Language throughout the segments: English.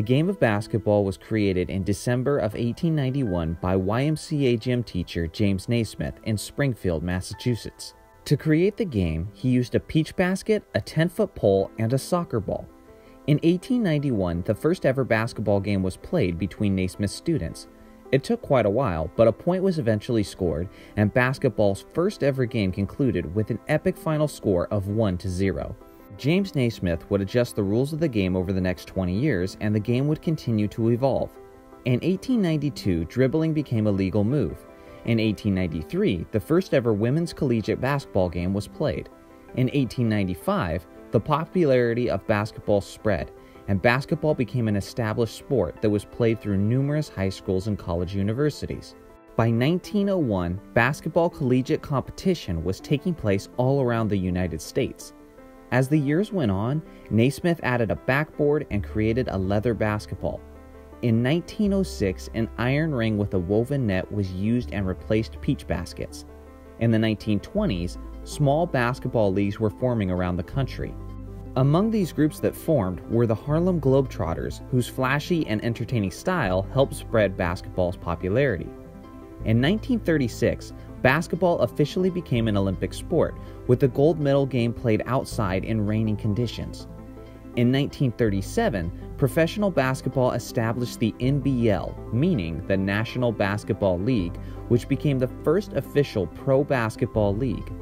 The game of basketball was created in December of 1891 by YMCA gym teacher James Naismith in Springfield, Massachusetts. To create the game, he used a peach basket, a 10 foot pole, and a soccer ball. In 1891, the first ever basketball game was played between Naismith students. It took quite a while, but a point was eventually scored, and basketball's first ever game concluded with an epic final score of 1 to 0. James Naismith would adjust the rules of the game over the next 20 years, and the game would continue to evolve. In 1892, dribbling became a legal move. In 1893, the first ever women's collegiate basketball game was played. In 1895, the popularity of basketball spread, and basketball became an established sport that was played through numerous high schools and college universities. By 1901, basketball collegiate competition was taking place all around the United States. As the years went on, Naismith added a backboard and created a leather basketball. In 1906, an iron ring with a woven net was used and replaced peach baskets. In the 1920s, small basketball leagues were forming around the country. Among these groups that formed were the Harlem Globetrotters, whose flashy and entertaining style helped spread basketball's popularity. In 1936, basketball officially became an Olympic sport, with the gold medal game played outside in raining conditions. In 1937, professional basketball established the NBL, meaning the National Basketball League, which became the first official pro basketball league.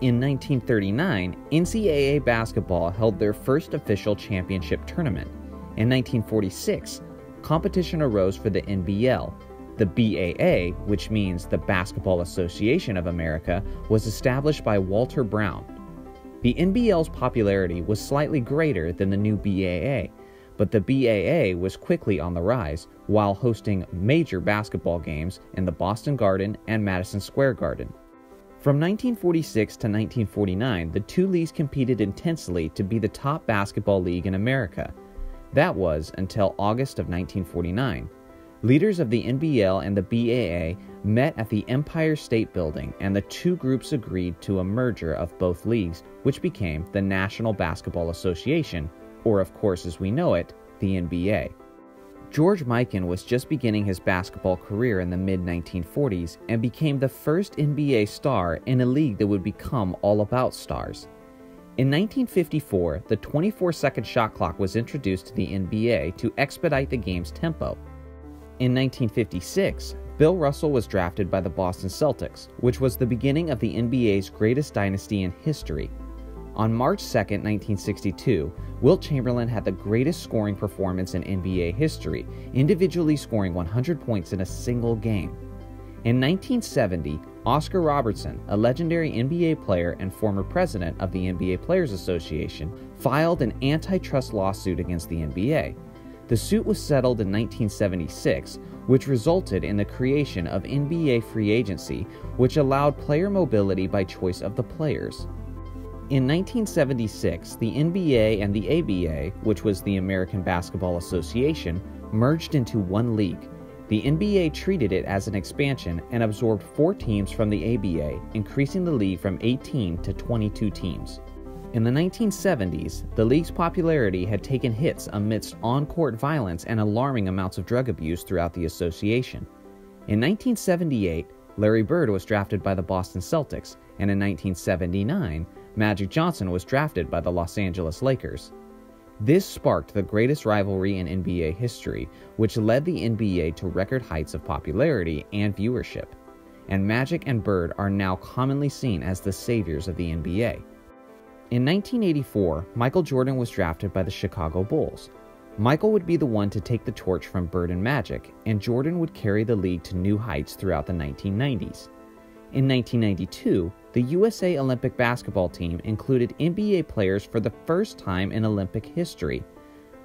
In 1939, NCAA basketball held their first official championship tournament. In 1946, competition arose for the NBL, the BAA, which means the Basketball Association of America, was established by Walter Brown. The NBL's popularity was slightly greater than the new BAA, but the BAA was quickly on the rise while hosting major basketball games in the Boston Garden and Madison Square Garden. From 1946 to 1949, the two leagues competed intensely to be the top basketball league in America. That was until August of 1949. Leaders of the NBL and the BAA met at the Empire State Building, and the two groups agreed to a merger of both leagues, which became the National Basketball Association, or, of course, as we know it, the NBA. George Mikan was just beginning his basketball career in the mid 1940s and became the first NBA star in a league that would become all about stars. In 1954, the 24 second shot clock was introduced to the NBA to expedite the game's tempo. In 1956, Bill Russell was drafted by the Boston Celtics, which was the beginning of the NBA's greatest dynasty in history. On March 2, 1962, Wilt Chamberlain had the greatest scoring performance in NBA history, individually scoring 100 points in a single game. In 1970, Oscar Robertson, a legendary NBA player and former president of the NBA Players Association, filed an antitrust lawsuit against the NBA. The suit was settled in 1976, which resulted in the creation of NBA free agency, which allowed player mobility by choice of the players. In 1976, the NBA and the ABA, which was the American Basketball Association, merged into one league. The NBA treated it as an expansion and absorbed four teams from the ABA, increasing the league from 18 to 22 teams. In the 1970s, the league's popularity had taken hits amidst on court violence and alarming amounts of drug abuse throughout the association. In 1978, Larry Bird was drafted by the Boston Celtics, and in 1979, Magic Johnson was drafted by the Los Angeles Lakers. This sparked the greatest rivalry in NBA history, which led the NBA to record heights of popularity and viewership. And Magic and Bird are now commonly seen as the saviors of the NBA. In 1984, Michael Jordan was drafted by the Chicago Bulls. Michael would be the one to take the torch from Bird and Magic, and Jordan would carry the league to new heights throughout the 1990s. In 1992, the USA Olympic basketball team included NBA players for the first time in Olympic history.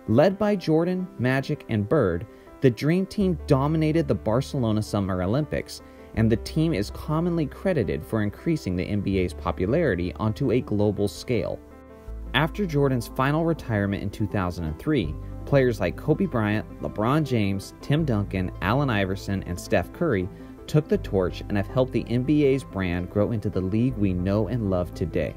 Led by Jordan, Magic, and Bird, the Dream Team dominated the Barcelona Summer Olympics and the team is commonly credited for increasing the NBA's popularity onto a global scale. After Jordan's final retirement in 2003, players like Kobe Bryant, LeBron James, Tim Duncan, Allen Iverson, and Steph Curry took the torch and have helped the NBA's brand grow into the league we know and love today.